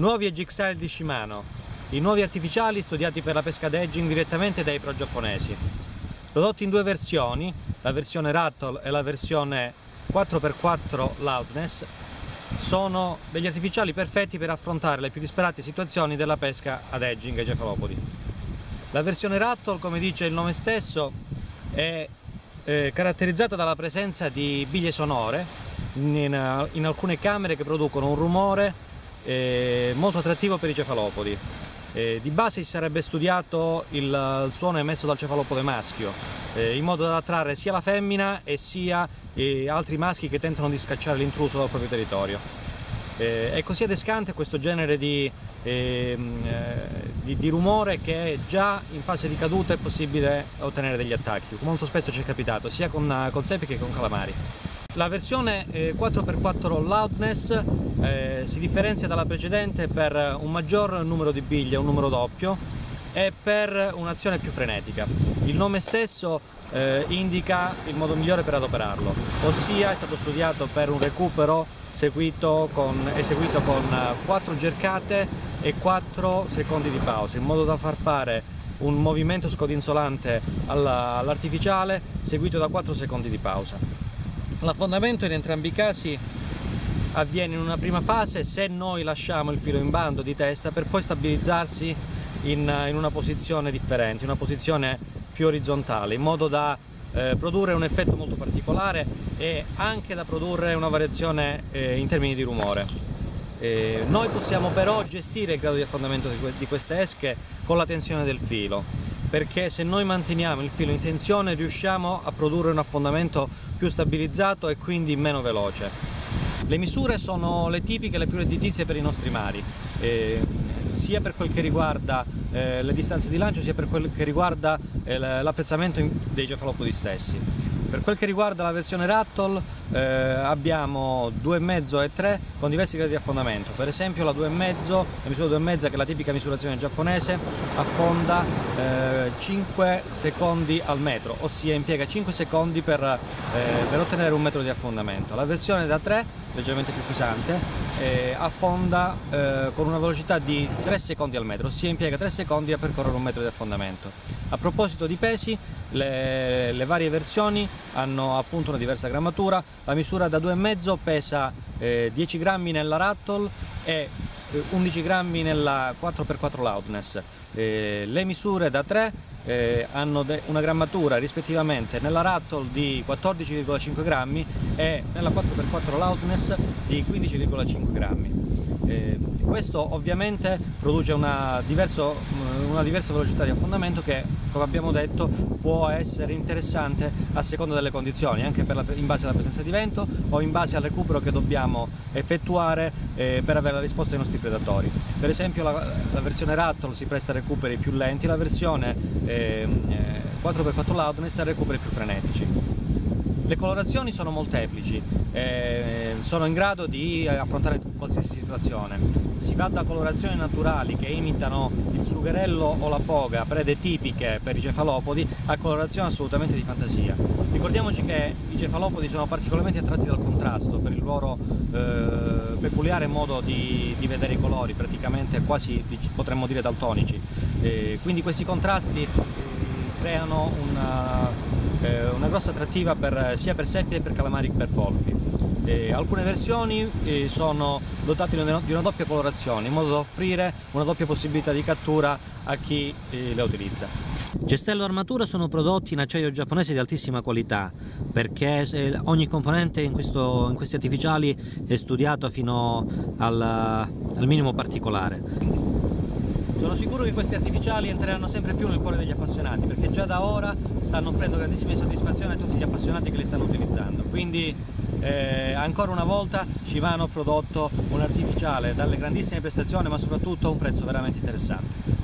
Nuovi EGXL di Shimano, i nuovi artificiali studiati per la pesca d'edging direttamente dai pro giapponesi. Prodotti in due versioni, la versione Rattle e la versione 4x4 Loudness, sono degli artificiali perfetti per affrontare le più disperate situazioni della pesca ad edging ai cefalopodi. La versione Rattle, come dice il nome stesso, è eh, caratterizzata dalla presenza di biglie sonore in, in alcune camere che producono un rumore eh, molto attrattivo per i cefalopodi. Eh, di base si sarebbe studiato il, il suono emesso dal cefalopode maschio, eh, in modo da attrarre sia la femmina e sia eh, altri maschi che tentano di scacciare l'intruso dal proprio territorio. Eh, è così adescante questo genere di, ehm, eh, di, di, rumore che già in fase di caduta è possibile ottenere degli attacchi, molto spesso ci è capitato, sia con, con sepi che con calamari. La versione 4x4 Loudness eh, si differenzia dalla precedente per un maggior numero di biglie, un numero doppio e per un'azione più frenetica. Il nome stesso eh, indica il modo migliore per adoperarlo, ossia è stato studiato per un recupero con, eseguito con 4 gercate e 4 secondi di pausa, in modo da far fare un movimento scodinzolante all'artificiale seguito da 4 secondi di pausa. L'affondamento in entrambi i casi avviene in una prima fase se noi lasciamo il filo in bando di testa per poi stabilizzarsi in, in una posizione differente, una posizione più orizzontale, in modo da eh, produrre un effetto molto particolare e anche da produrre una variazione eh, in termini di rumore. Eh, noi possiamo però gestire il grado di affondamento di, que di queste esche con la tensione del filo perché se noi manteniamo il filo in tensione riusciamo a produrre un affondamento più stabilizzato e quindi meno veloce. Le misure sono le tipiche, le più redditizie per i nostri mari, eh, sia per quel che riguarda eh, le distanze di lancio sia per quel che riguarda eh, l'apprezzamento dei cefalopodi stessi. Per quel che riguarda la versione Rattle eh, abbiamo 2,5 e 3 con diversi gradi di affondamento. Per esempio la 2,5, la misura 2,5 che è la tipica misurazione giapponese, affonda eh, 5 secondi al metro, ossia impiega 5 secondi per, eh, per ottenere un metro di affondamento. La versione da 3, leggermente più pesante, eh, affonda eh, con una velocità di 3 secondi al metro, ossia impiega 3 secondi a percorrere un metro di affondamento. A proposito di pesi, le, le varie versioni hanno appunto una diversa grammatura, la misura da 2,5 pesa eh, 10 grammi nella Rattle e 11 eh, grammi nella 4x4 Loudness. Eh, le misure da 3 eh, hanno una grammatura rispettivamente nella Rattle di 14,5 grammi e nella 4x4 Loudness di 15,5 grammi. Eh, questo ovviamente produce una, diverso, una, diversa velocità di affondamento che, come abbiamo detto, può essere interessante a seconda delle condizioni, anche la, in base alla presenza di vento o in base al recupero che dobbiamo effettuare eh, per avere la risposta ai nostri predatori. Per esempio la, la versione Rattle si presta a recuperi più lenti, la versione eh, 4x4 Loudness a recuperi più frenetici. Le colorazioni sono molteplici, eh, sono in grado di affrontare qualsiasi situazione. Si va da colorazioni naturali che imitano il sugherello o la poga, prede tipiche per i cefalopodi, a colorazioni assolutamente di fantasia. Ricordiamoci che i cefalopodi sono particolarmente attratti dal contrasto per il loro eh, peculiare modo di, di, vedere i colori, praticamente quasi potremmo dire daltonici. Eh, quindi questi contrasti eh, creano una eh, una grossa attrattiva per, sia per seppie che per calamari che per polpi. Eh, alcune versioni eh, sono dotate di una, di una, doppia colorazione in modo da offrire una doppia possibilità di cattura a chi eh, le utilizza. Gestello e armatura sono prodotti in acciaio giapponese di altissima qualità perché eh, ogni componente in, questo, in, questi artificiali è studiato fino al, al minimo particolare. Sono sicuro che questi artificiali entreranno sempre più nel cuore degli appassionati perché già da ora stanno offrendo grandissime soddisfazioni a tutti gli appassionati che li stanno utilizzando. Quindi eh, ancora una volta Shimano prodotto un artificiale dalle grandissime prestazioni ma soprattutto a un prezzo veramente interessante.